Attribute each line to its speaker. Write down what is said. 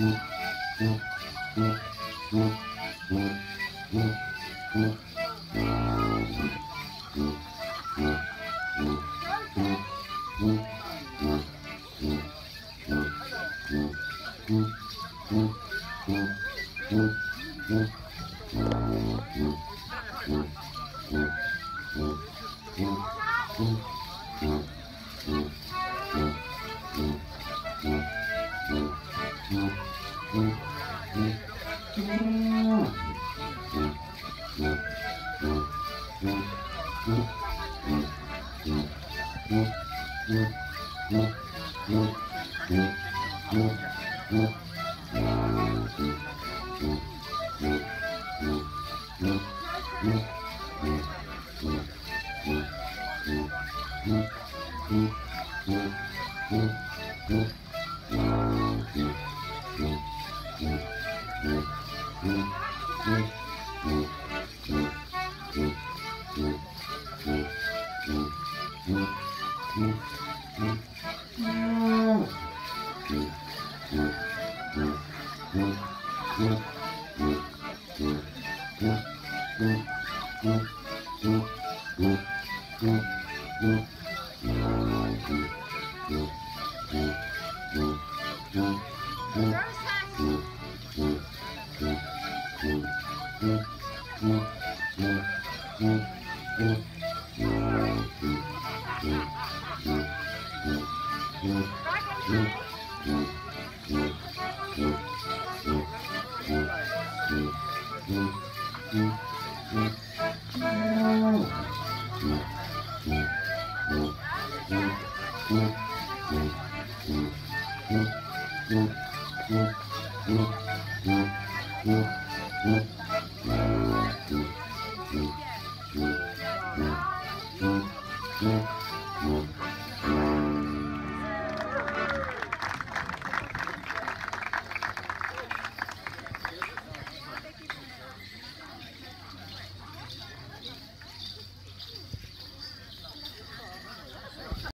Speaker 1: Mm-hmm. Mm-hmm. Mm-hmm. Yeah.